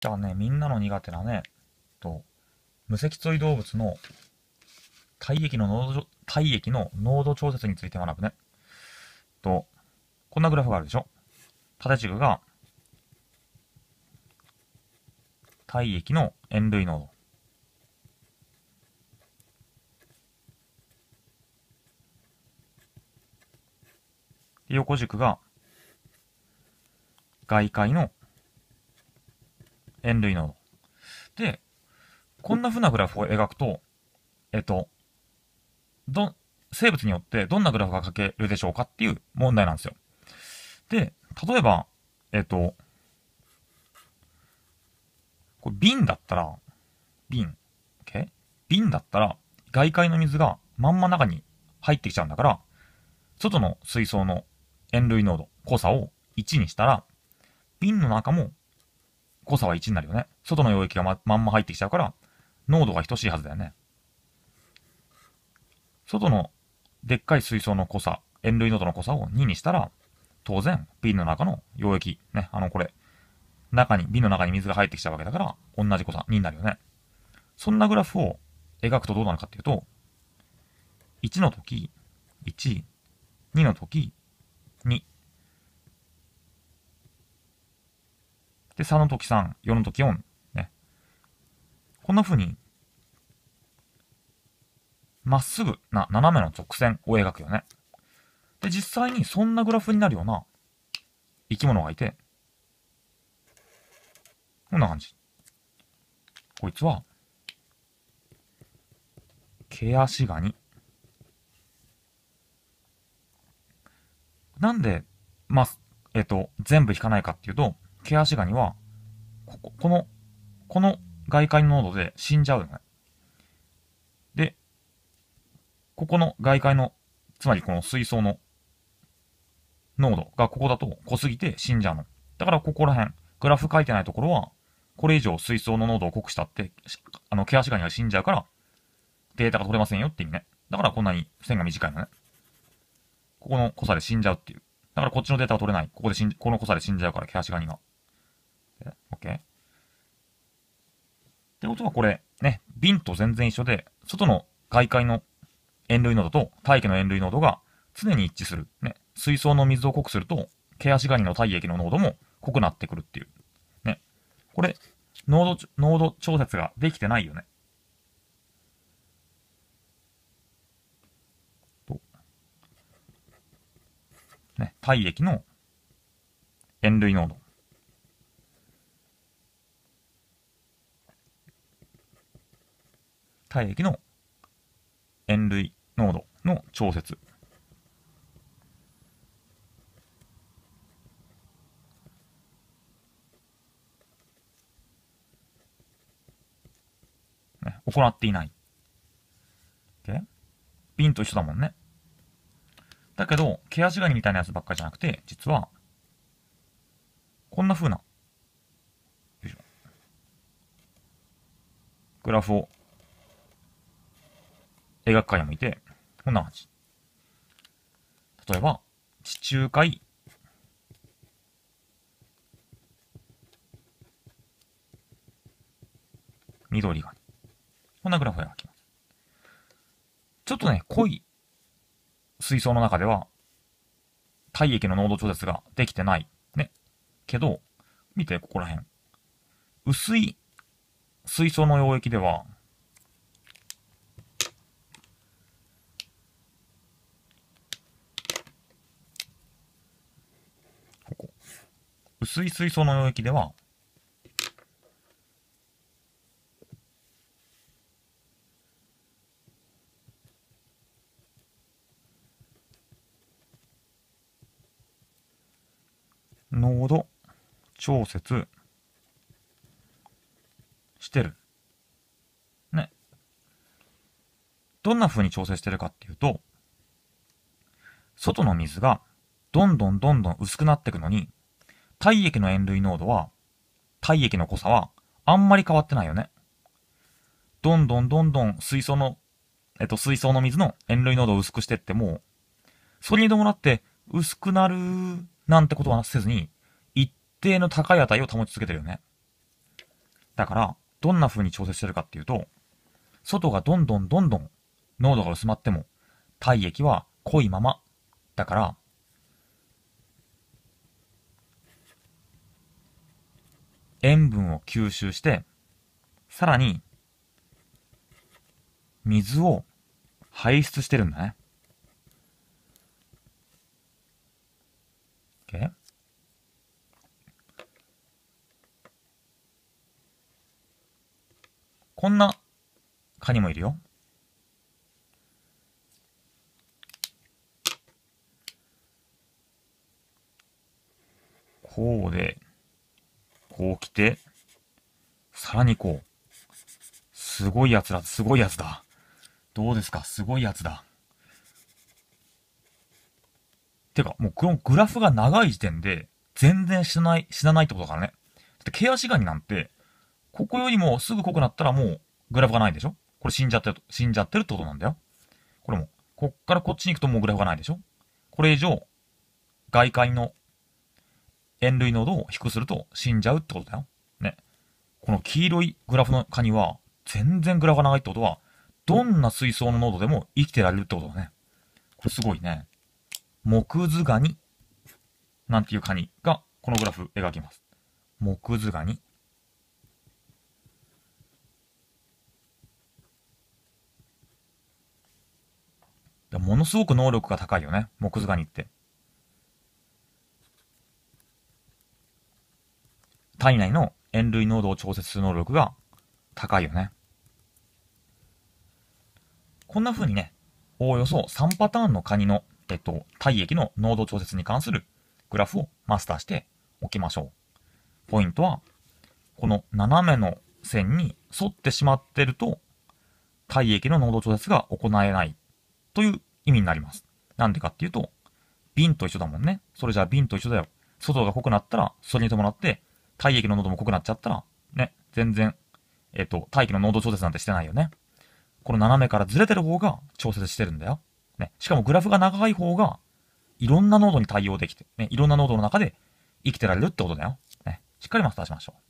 じゃあね、みんなの苦手なね、と、無脊椎動物の体液の濃度、体液の濃度調節について学ぶね。と、こんなグラフがあるでしょ縦軸が、体液の塩類濃度。横軸が、外界の塩類濃度。で、こんな風なグラフを描くと、えっと、ど、生物によってどんなグラフが書けるでしょうかっていう問題なんですよ。で、例えば、えっと、これ瓶だったら、瓶、OK? 瓶だったら、外界の水がまんま中に入ってきちゃうんだから、外の水槽の塩類濃度、濃さを1にしたら、瓶の中も濃さは1になるよね。外の溶液がままんま入ってきちゃうから、濃度が等しいはずだよね。外のでっかい水槽の濃さ、塩類濃度の濃さを2にしたら、当然、瓶の中の溶液、ね、あのこれ、中に、瓶の中に水が入ってきちゃうわけだから、同じ濃さ2になるよね。そんなグラフを描くとどうなるかっていうと、1の時、1、2の時、2。で、3の時3、4の時4。ね。こんな風に、まっすぐな斜めの直線を描くよね。で、実際にそんなグラフになるような生き物がいて、こんな感じ。こいつは、ケアシガニ。なんで、まあ、えっ、と、全部引かないかっていうと、ケアシガニは、ここ、の、この外界の濃度で死んじゃうよね。で、ここの外界の、つまりこの水槽の濃度がここだと濃すぎて死んじゃうの。だからここら辺、グラフ書いてないところは、これ以上水槽の濃度を濃くしたって、あの、ケアシガニが死んじゃうから、データが取れませんよって意味ね。だからこんなに線が短いのね。ここの濃さで死んじゃうっていう。だからこっちのデータが取れない。ここで死ん、この濃さで死んじゃうから、ケアシガニが。OK? ってことはこれ、ね、瓶と全然一緒で、外の外界の塩類濃度と大気の塩類濃度が常に一致する。ね。水槽の水を濃くすると、毛足ガニの体液の濃度も濃くなってくるっていう。ね。これ、濃度、濃度調節ができてないよね。ね。体液の塩類濃度。体液の塩類濃度の調節。行っていない。で、瓶と一緒だもんね。だけど、毛足ガニみたいなやつばっかりじゃなくて、実は、こんな風な、グラフを描く会もいて、こんな感じ。例えば、地中海、緑がこんなグラフを描きます。ちょっとね、濃い水槽の中では、体液の濃度調節ができてない。ね。けど、見て、ここら辺。薄い水槽の溶液では、薄い水槽の溶液では、濃度調節してる。ね。どんな風に調整してるかっていうと、外の水がどんどんどんどん薄くなっていくのに、体液の塩類濃度は、体液の濃さはあんまり変わってないよね。どんどんどんどん水槽の、えっと、水槽の水の塩類濃度を薄くしてっても、それに伴って薄くなるなんてことはせずに、一定の高い値を保ち続けてるよね。だから、どんな風に調節してるかっていうと、外がどんどんどんどん濃度が薄まっても、体液は濃いまま。だから、塩分を吸収して、さらに、水を排出してるんだね。OK? こんなカニもいるよ。こうで、こう来て、さらにこう。すごいやつだ、すごいやつだ。どうですか？すごいやつだ。てか、もうこのグラフが長い時点で、全然死なない、死なないってことだからね。だって毛足ガニなんて、ここよりもすぐ濃くなったらもうグラフがないでしょ？これ死んじゃってる、死んじゃってるってことなんだよ。これも、こっからこっちに行くともうグラフがないでしょ？これ以上、外界の塩類濃度を低くすると死んじゃうってことだよ。ね。この黄色いグラフのカニは、全然グラフが長いってことは、どんな水槽の濃度でも生きてられるってことだね。これすごいね。木図ガニなんていうカニが、このグラフ描きます。木図ガニ。ものすごく能力が高いよね。木図ガニって。体内の塩類濃度を調節する能力が高いよね。こんな風にね、おおよそ3パターンのカニの、えっと、体液の濃度調節に関するグラフをマスターしておきましょう。ポイントは、この斜めの線に沿ってしまってると、体液の濃度調節が行えないという意味になります。なんでかっていうと、瓶と一緒だもんね。それじゃあ瓶と一緒だよ。外が濃くなったら、それに伴って、体液の濃度も濃くなっちゃったら、ね、全然、えっと、体液の濃度調節なんてしてないよね。この斜めからずれてる方が調節してるんだよ。ね。しかもグラフが長い方が、いろんな濃度に対応できて、ね、いろんな濃度の中で生きてられるってことだよ。ね。しっかりマスターしましょう。